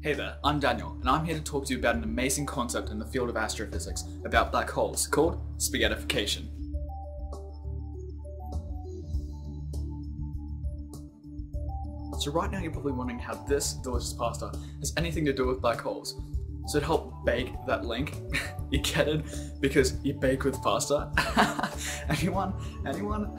Hey there, I'm Daniel, and I'm here to talk to you about an amazing concept in the field of astrophysics about black holes called spaghettification. So right now you're probably wondering how this delicious pasta has anything to do with black holes. So to help bake that link, you get it because you bake with pasta. anyone? Anyone?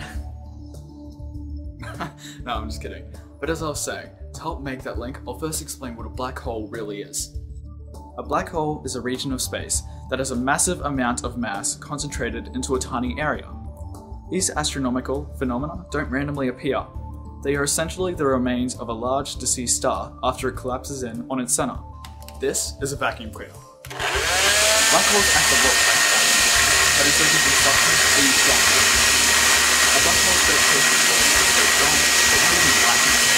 no, I'm just kidding. But as I was saying, to help make that link, I'll first explain what a black hole really is. A black hole is a region of space that has a massive amount of mass concentrated into a tiny area. These astronomical phenomena don't randomly appear. They are essentially the remains of a large deceased star after it collapses in on its center. This is a vacuum cleaner. Black holes act a lot like that, but instead of they use. A black hole's gravitation force is so strong, it won't even blacken.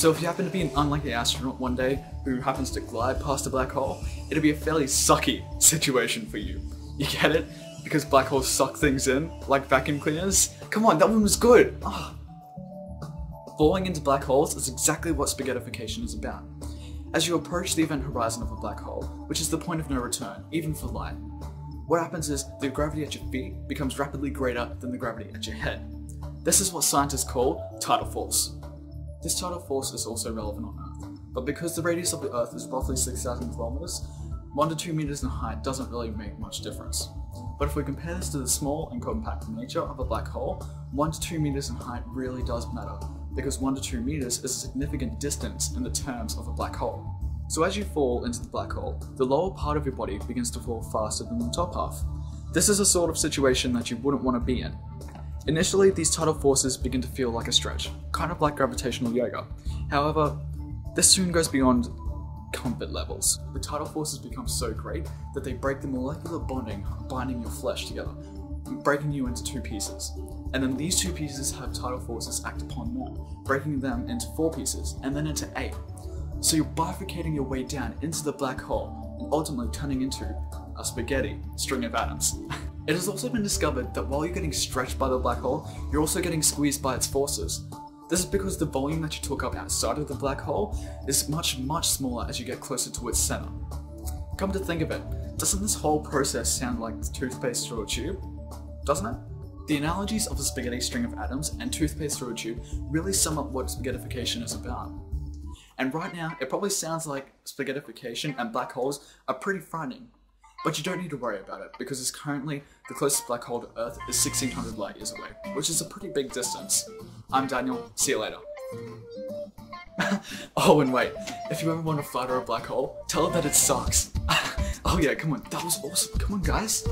So if you happen to be an unlucky astronaut one day who happens to glide past a black hole, it'll be a fairly sucky situation for you. You get it? Because black holes suck things in, like vacuum cleaners. Come on, that one was good! Ah. Falling into black holes is exactly what spaghettification is about. As you approach the event horizon of a black hole, which is the point of no return, even for light, what happens is the gravity at your feet becomes rapidly greater than the gravity at your head. This is what scientists call tidal force. This tidal force is also relevant on Earth, but because the radius of the Earth is roughly 6,000 kilometers, 1 to 2 meters in height doesn't really make much difference. But if we compare this to the small and compact nature of a black hole, 1 to 2 meters in height really does matter, because 1 to 2 meters is a significant distance in the terms of a black hole. So as you fall into the black hole, the lower part of your body begins to fall faster than the top half. This is a sort of situation that you wouldn't want to be in. Initially, these tidal forces begin to feel like a stretch, kind of like gravitational yoga. However, this soon goes beyond comfort levels. The tidal forces become so great that they break the molecular bonding binding your flesh together, breaking you into two pieces. And then these two pieces have tidal forces act upon them, breaking them into four pieces, and then into eight. So you're bifurcating your way down into the black hole, and ultimately turning into a spaghetti string of atoms. it has also been discovered that while you're getting stretched by the black hole, you're also getting squeezed by its forces. This is because the volume that you took up outside of the black hole is much, much smaller as you get closer to its center. Come to think of it, doesn't this whole process sound like toothpaste through a tube? Doesn't it? The analogies of a spaghetti string of atoms and toothpaste through a tube really sum up what spaghettification is about. And right now, it probably sounds like spaghettification and black holes are pretty frightening. But you don't need to worry about it because it's currently the closest black hole to Earth is 1600 light years away, which is a pretty big distance. I'm Daniel, see you later. oh, and wait, if you ever want to flatter a black hole, tell it that it sucks. oh yeah, come on, that was awesome. Come on, guys.